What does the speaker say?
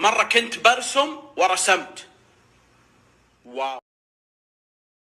مرة كنت برسم ورسمت. واو.